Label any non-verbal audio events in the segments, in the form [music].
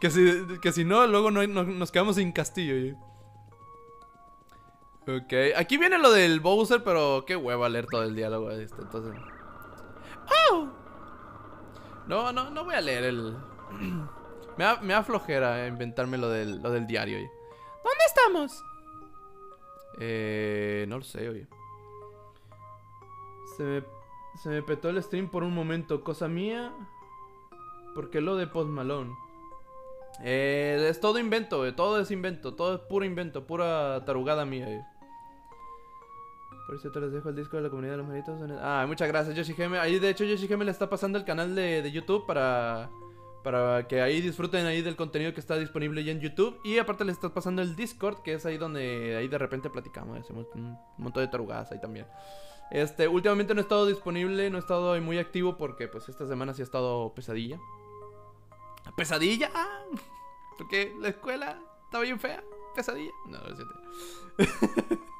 que, si, que si no, luego no, no- nos quedamos sin castillo. oye. Ok, aquí viene lo del Bowser, pero qué hueva leer todo el diálogo de este, entonces... ¡Oh! No, no, no voy a leer el... [clears throat] me, da, me da flojera inventarme lo del, lo del diario. ¿Dónde estamos? Eh, no lo sé, oye. Se me, se me petó el stream por un momento. Cosa mía. Porque lo de Post Malone. Eh, es todo invento, oye, todo es invento. Todo es puro invento, pura tarugada mía. Por eso te les dejo el disco de la comunidad de los manitos. el- Ah, muchas gracias, Yoshi Geme. Ahí, de hecho, Yoshi Geme le está pasando el canal de, de YouTube para, para que ahí disfruten ahí del contenido que está disponible ya en YouTube. Y aparte le está pasando el Discord, que es ahí donde ahí de repente platicamos. Hacemos un montón de tarugadas ahí también. Este, últimamente no he estado disponible, no he estado muy activo porque pues esta semana sí ha estado pesadilla. ¿Pesadilla? Ah, porque la escuela estaba bien fea. ¿Pesadilla? No, es cierto. [laughs]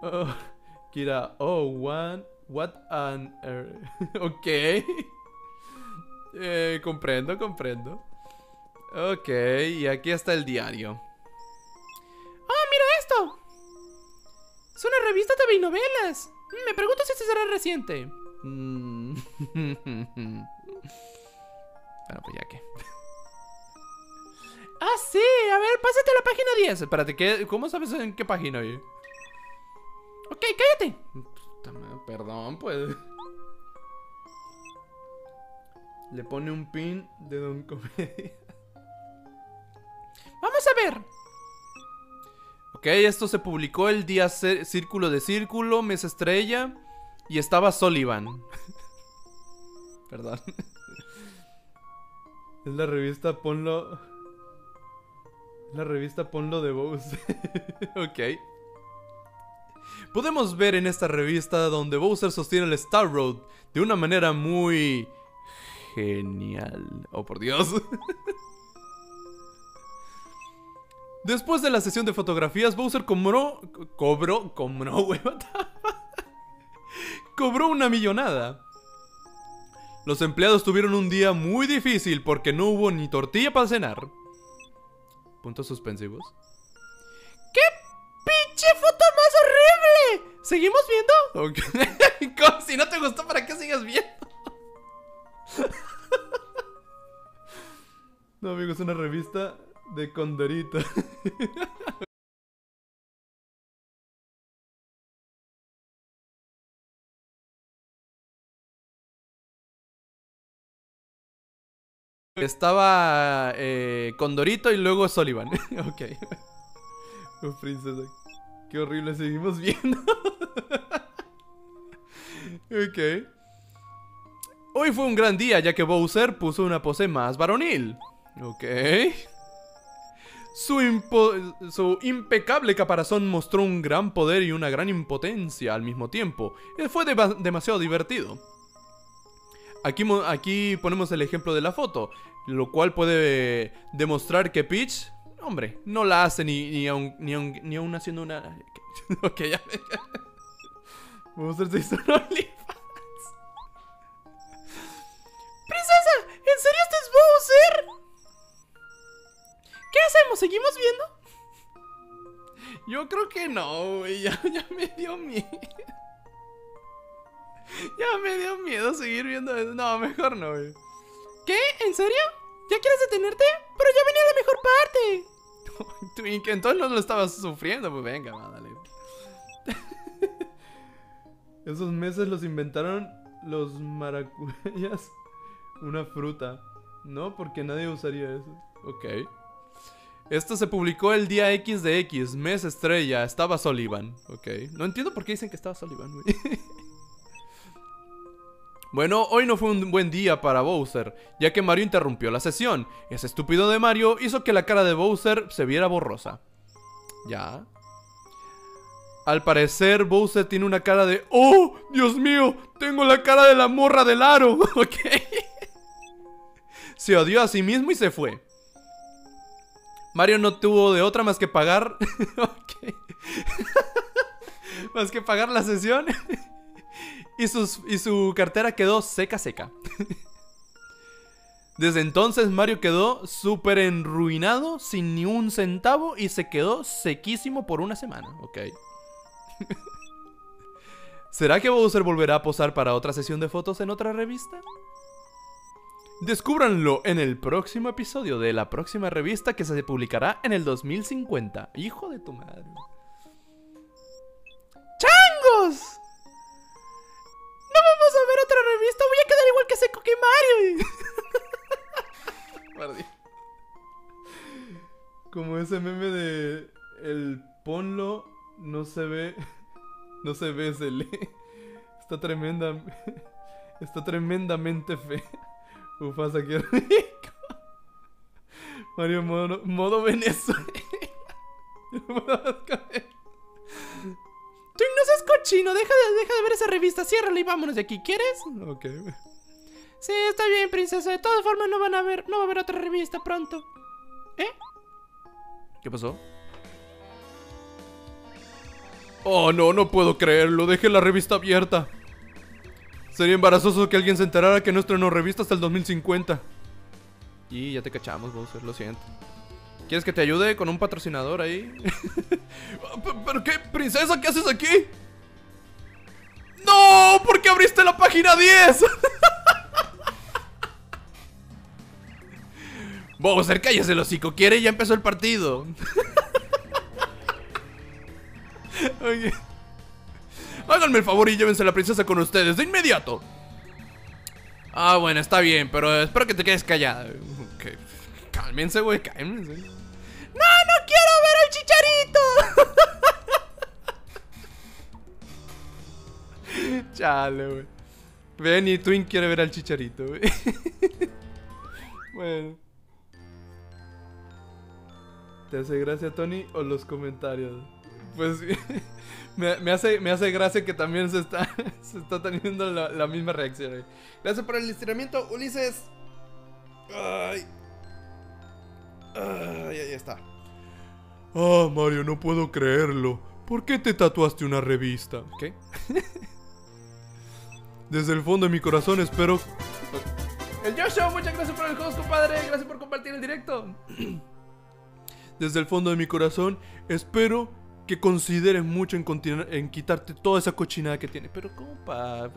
Oh, Kira, oh, one, what an... er- [laughs] ok. Eh, comprendo, comprendo. Ok, y aquí está el diario. ¡Oh, mira esto! Es una revista de novelas. Me pregunto si este será reciente. [laughs] Bueno, pues ya que. [laughs] ah, sí, a ver, pásate a la página 10. Espérate, ¿qué? ¿cómo sabes en qué página, oye? Ok, cállate. Perdón, pues. Le pone un pin de Don Comedia. [laughs] Vamos a ver. Ok, esto se publicó el día Círculo de Círculo, mes estrella. Y estaba Sullivan. [laughs] Perdón. La revista Ponlo. La revista Ponlo de Bowser. [laughs] ok. Podemos ver en esta revista donde Bowser sostiene el Star Road de una manera muy genial. Oh, por Dios. [laughs] Después de la sesión de fotografías, Bowser cobró. Cobró. Cobró, [laughs] fuck? Cobró una millonada. Los empleados tuvieron un día muy difícil porque no hubo ni tortilla para cenar. Puntos suspensivos. ¡Qué pinche foto más horrible! ¿Seguimos viendo? Ok. [laughs] Como si no te gustó, ¿para qué sigas viendo? [laughs] No, amigo, es una revista de Condorito. [laughs] Estaba eh, Condorito y luego Sullivan. [laughs] ok. Oh. Qué horrible, seguimos viendo. [laughs] ok. Hoy fue un gran día ya que Bowser puso una pose más varonil. Ok. Su, impecable caparazón mostró un gran poder y una gran impotencia al mismo tiempo. Eh, Fue demasiado divertido. Aquí ponemos el ejemplo de la foto, lo cual puede demostrar que Peach, hombre, no la hace ni, ni, aun, ni, aun, ni aun haciendo una... [laughs] ok, ya. Bowser se hizo un OnlyFans. ¡Princesa! ¿En serio este es Bowser? ¿Qué hacemos? ¿Seguimos viendo? Yo creo que no, güey. Ya, ya me dio miedo. Ya me dio miedo seguir viendo eso. No, mejor no, güey. ¿Qué? ¿En serio? ¿Ya quieres detenerte? Pero ya venía la mejor parte. [laughs] Twink, entonces no lo estabas sufriendo. Pues venga, va, dale. [laughs] Esos meses los inventaron los maracuyas. [laughs] Una fruta. No, porque nadie usaría eso. Ok. Esto se publicó el día X de X, mes estrella. Estaba Sullivan. Ok. No entiendo por qué dicen que estaba Sullivan, güey. Bueno, hoy no fue un buen día para Bowser, ya que Mario interrumpió la sesión. Ese estúpido de Mario hizo que la cara de Bowser se viera borrosa. Ya. Al parecer, Bowser tiene una cara de... ¡Oh! ¡Dios mío! Tengo la cara de la morra del aro. [laughs] ok. se odió a sí mismo y se fue. Mario no tuvo de otra más que pagar... [laughs] ok. [laughs] más que pagar la sesión. Y, sus, y su cartera quedó seca, seca. [laughs] Desde entonces Mario quedó súper enruinado, sin ni un centavo y se quedó sequísimo por una semana. Ok. [laughs] ¿Será que Bowser volverá a posar para otra sesión de fotos en otra revista? Descúbranlo en el próximo episodio de la próxima revista que se publicará en el 2050. Hijo de tu madre. ¡Changos! Revista, voy a quedar igual que Seco que Mario. Como ese meme de el ponlo no se ve no se ve, se lee. Está tremenda está tremendamente fea. Ufasa, qué. Mario modo, modo Venezuela. [laughs] Tú no seas cochino, deja de, deja de ver esa revista, ciérrala y vámonos de aquí, ¿quieres? Ok. Sí, está bien, princesa. De todas formas no van a ver, no va a haber otra revista pronto. ¿Eh? ¿Qué pasó? Oh, no, no puedo creerlo. Dejé la revista abierta. Sería embarazoso que alguien se enterara que no estrenó revista hasta el 2050. Y ya te cachamos, Bowser, lo siento. ¿Quieres que te ayude con un patrocinador ahí? [laughs] ¿Pero qué? ¿Princesa? ¿Qué haces aquí? ¡No! ¿Por qué abriste la página 10? [laughs] Bowser, cállese el hocico. ¿Quiere? Ya empezó el partido. [laughs] Háganme el favor y llévense a la princesa con ustedes de inmediato. Ah, bueno, está bien, pero espero que te quedes callada. Cálmense, güey, cálmense. ¡No, no quiero ver al chicharito! [laughs] Chale, güey. Ven y Twin quiere ver al chicharito, güey. [laughs] bueno. ¿Te hace gracia, Tony, o los comentarios? Pues [laughs] me, hace, me hace gracia que también se está, [laughs] se está teniendo la, misma reacción. Gracias por el estiramiento, Ulises. Ay. Ay, ahí está. Ah, Mario, no puedo creerlo. ¿Por qué te tatuaste una revista? ¿Qué? Desde el fondo de mi corazón espero... El Joshua, muchas gracias por el host, compadre. Gracias por compartir el directo. Desde el fondo de mi corazón espero que consideres mucho en, continuar, en quitarte toda esa cochinada que tiene. Pero, compa,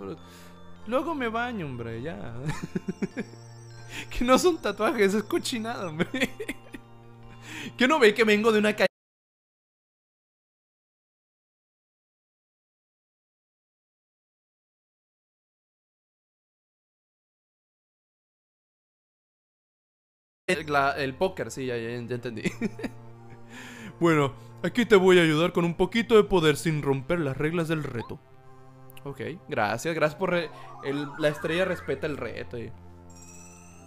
luego me baño, hombre, ya. [laughs] que no son tatuajes, es cochinada, hombre. [laughs] que no ve que vengo de una calle. El, el póker, sí, ya, ya entendí. [laughs] bueno, Aquí te voy a ayudar con un poquito de poder sin romper las reglas del reto. Ok, gracias, gracias por... la estrella respeta el reto.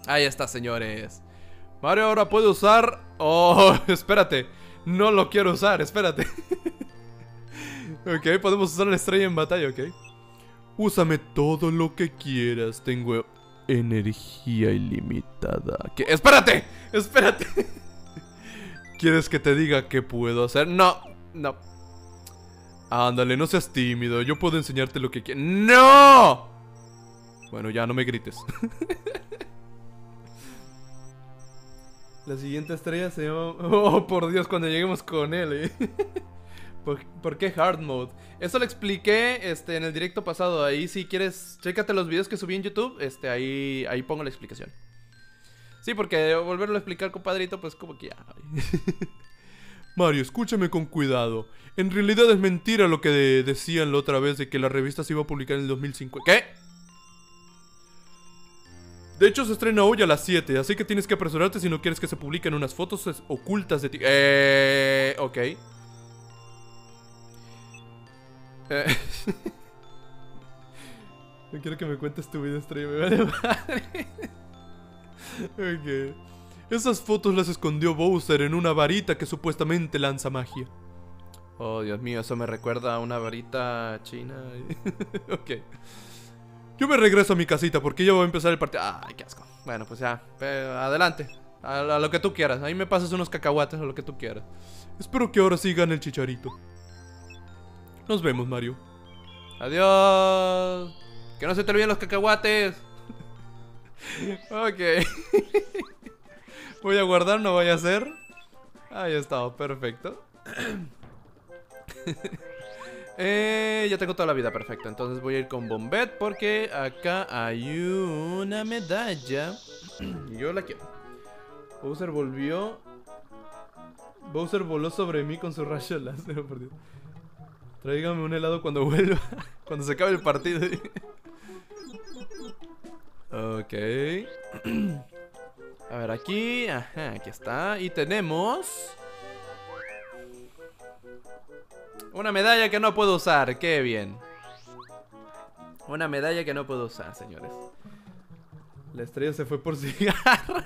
Ahí está, señores. Mario ahora puede usar... Oh, [laughs] espérate. No lo quiero usar, espérate. [laughs] ok, podemos usar la estrella en batalla, ok. Úsame todo lo que quieras. Tengo energía ilimitada. ¿Qué? ¡Espérate! ¡Espérate! [laughs] ¿Quieres que te diga qué puedo hacer? No, no. Ándale, no seas tímido. Yo puedo enseñarte lo que quieras. ¡No! Bueno, ya no me grites. [laughs] La siguiente estrella se llama... [laughs] Oh, por Dios, cuando lleguemos con él, ¿eh? ¿Por, qué hard mode? Eso lo expliqué este, en el directo pasado. Ahí si quieres, chécate los videos que subí en YouTube. Este, ahí, ahí pongo la explicación. Sí, porque volverlo a explicar, compadrito, pues como que ya. [laughs] Mario, escúchame con cuidado. En realidad es mentira lo que decían la otra vez de que la revista se iba a publicar en el 2005. ¿Qué? De hecho, se estrena hoy a las 7, así que tienes que apresurarte si no quieres que se publiquen unas fotos ocultas de ti. Eh. Ok. Eh. [laughs] no quiero que me cuentes tu vida estrella, me vale madre. [laughs] ok. Esas fotos las escondió Bowser en una varita que supuestamente lanza magia. Oh, Dios mío, eso me recuerda a una varita china. [laughs] ok. Yo me regreso a mi casita porque ya voy a empezar el partido. Ay, qué asco. Bueno, pues ya. Adelante. A, lo que tú quieras. Ahí me pasas unos cacahuates o lo que tú quieras. Espero que ahora sí gane el chicharito. Nos vemos, Mario. Adiós. Que no se te olviden los cacahuates. [laughs] ok. [laughs] Voy a guardar, no vaya a ser. Ahí está, perfecto. [coughs] eh, ya tengo toda la vida, perfecto. Entonces voy a ir con Bombet porque acá hay una medalla. [clears throat] Yo la quiero. Bowser volvió. Bowser voló sobre mí con su rayo láser. [laughs] Tráigame un helado cuando vuelva. [laughs] cuando se acabe el partido. ok. [clears throat] A ver, aquí. Ajá, aquí está. Y tenemos. Una medalla que no puedo usar. Qué bien. Una medalla que no puedo usar, señores. La estrella se fue por [laughs] cigarros.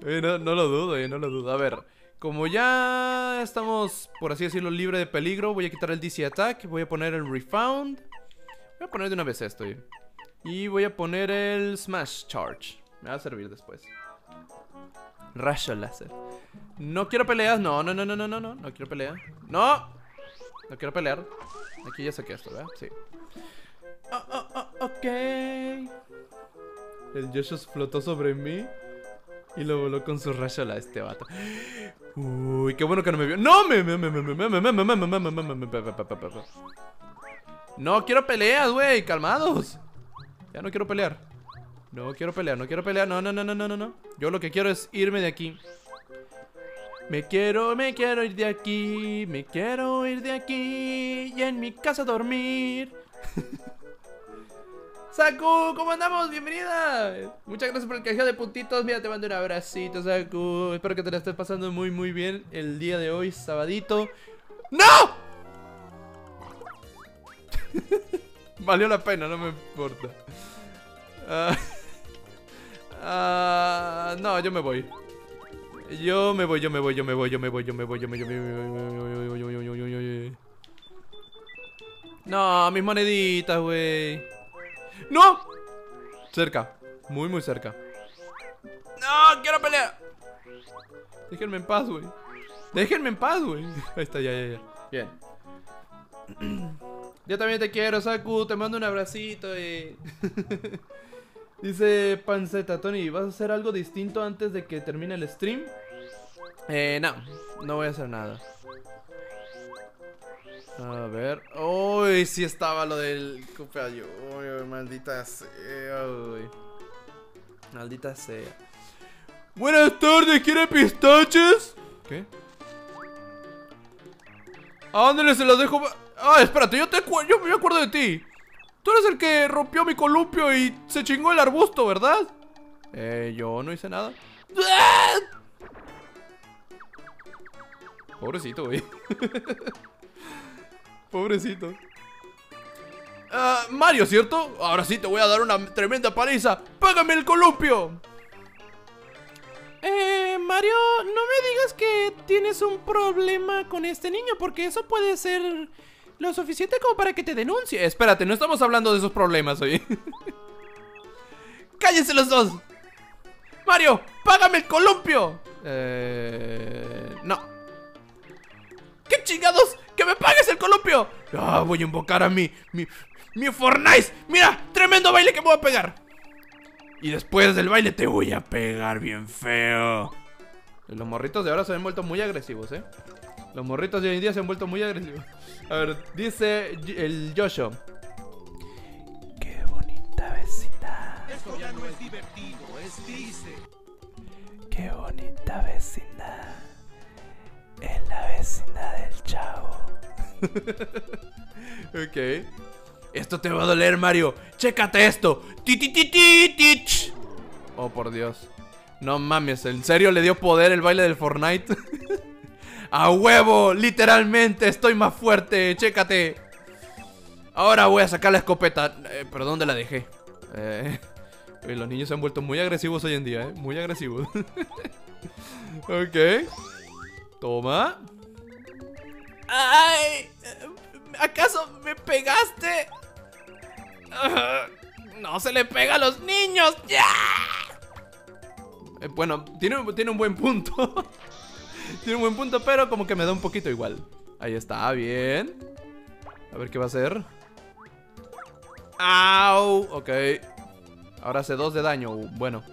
no, no, lo dudo, eh, no lo dudo. A ver, como ya estamos, por así decirlo, libre de peligro, voy a quitar el DC Attack. Voy a poner el Refound. Voy a poner de una vez esto. Y voy a poner el Smash Charge. Me va a servir después. Rayo láser. No quiero peleas. No, no, no, no, no, no, no. No quiero pelear. No. No quiero pelear. Aquí ya saqué esto, ¿verdad? Sí. Oh, oh, oh, ok. El Joshua flotó sobre mí. Y lo voló con su rashala este vato. Uy, qué bueno que no me vio. ¡No! Me, me, me, no, quiero peleas, güey. Calmados. Ya no quiero pelear. No quiero pelear, no quiero pelear. No, no, no, no, no, no. Yo lo que quiero es irme de aquí. Me quiero, me quiero ir de aquí. Me quiero ir de aquí. Y en mi casa dormir. Saku, ¿cómo andamos? Bienvenida. Muchas gracias por el cajero de puntitos. Mira, te mando un abracito, Saku. Espero que te la estés pasando muy, muy bien el día de hoy, sabadito. ¡No! Valió la pena, no me importa. no, yo me voy. Yo me voy, yo me voy, yo me voy, yo me voy, yo me voy, yo me voy. No, mis moneditas, güey. ¡No! Cerca. Muy, muy cerca. ¡No! ¡Quiero pelear! Déjenme en paz, güey. Déjenme en paz, güey. [laughs] Ahí está, ya, ya, ya. Bien. [clears throat] Yo también te quiero, Saku. Te mando un abracito y... [laughs] Dice Panceta, Tony, ¿vas a hacer algo distinto antes de que termine el stream? Eh, no, no voy a hacer nada. A ver. Uy, sí estaba lo del cumpleaños. Uy, maldita sea, uy. Maldita sea. Buenas tardes, ¿quiere pistaches? ¿Qué? ¿A dónde le se los dejo? Ah, espérate, yo, te yo me acuerdo de ti. Tú eres el que rompió mi columpio y se chingó el arbusto, ¿verdad? Eh, yo no hice nada. Pobrecito, güey. [laughs] Pobrecito. Ah, Mario, ¿cierto? Ahora sí te voy a dar una tremenda paliza. ¡Págame el columpio! Eh, Mario, no me digas que tienes un problema con este niño, porque eso puede ser lo suficiente como para que te denuncie. Espérate, no estamos hablando de esos problemas hoy. [laughs] ¡Cállense los dos! Mario, págame el columpio. Eh... No. ¿Qué chingados? Columpio! Ah, voy a invocar a mi... Mi, mi Fortnite. Mira, tremendo baile que me voy a pegar. Y después del baile te voy a pegar bien feo. Los morritos de ahora se han vuelto muy agresivos, ¿eh? Los morritos de hoy en día se han vuelto muy agresivos. A ver, dice el Joshua. Qué bonita vecindad. Esto ya no es divertido, es triste. Qué bonita vecindad. Es la vecindad del chavo. [laughs] ok. Esto te va a doler, Mario. Chécate esto. Oh, por Dios. No mames, ¿en serio le dio poder el baile del Fortnite? [laughs] ¡A huevo! Literalmente estoy más fuerte. Chécate. Ahora voy a sacar la escopeta. Eh, ¿Pero dónde la dejé? Eh, [laughs] los niños se han vuelto muy agresivos hoy en día, ¿eh? Muy agresivos. ok. Toma. ¡Ay! ¿Acaso me pegaste? no se le pega a los niños. ¡Ya! Eh, bueno, tiene, tiene un buen punto. [laughs] Tiene un buen punto, pero como que me da un poquito igual. Ahí está, bien. A ver qué va a hacer. ¡Au! Ok. Ahora hace 2 de daño. Bueno.